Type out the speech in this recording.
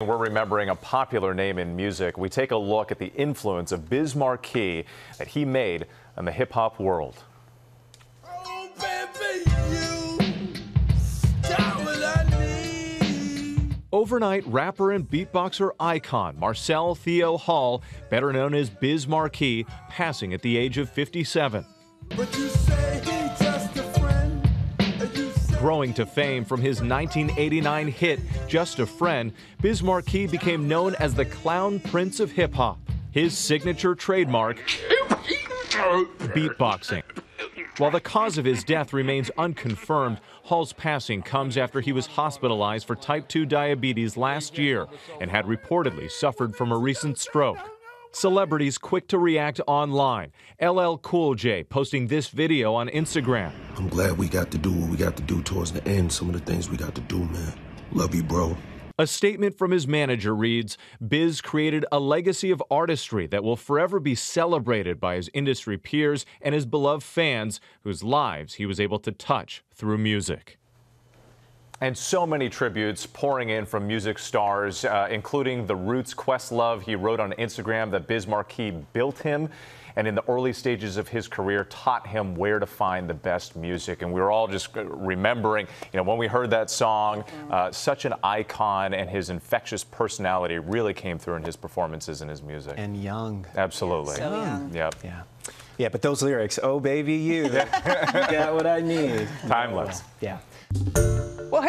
We're remembering a popular name in music. We take a look at the influence of Biz Markie that he made in the hip hop world. Oh, baby, you got what I need. Overnight rapper and beatboxer icon Marcel Theo Hall, better known as Biz Markie, passing at the age of 57. Growing to fame from his 1989 hit Just a Friend, Biz became known as the Clown Prince of Hip Hop. His signature trademark, beatboxing. While the cause of his death remains unconfirmed, Hall's passing comes after he was hospitalized for type 2 diabetes last year and had reportedly suffered from a recent stroke. Celebrities quick to react online. LL Cool J posting this video on Instagram. I'm glad we got to do what we got to do towards the end. Some of the things we got to do, man. Love you, bro. A statement from his manager reads Biz created a legacy of artistry that will forever be celebrated by his industry peers and his beloved fans, whose lives he was able to touch through music. And so many tributes pouring in from music stars, uh, including the Roots Questlove. He wrote on Instagram that Biz Markie built him and in the early stages of his career taught him where to find the best music. And we were all just remembering, you know, when we heard that song, uh, such an icon and his infectious personality really came through in his performances and his music. and young. Absolutely. So young. Yep. Yeah. Yeah, but those lyrics, oh baby you, that, got what I need. Timeless. Yeah. Well,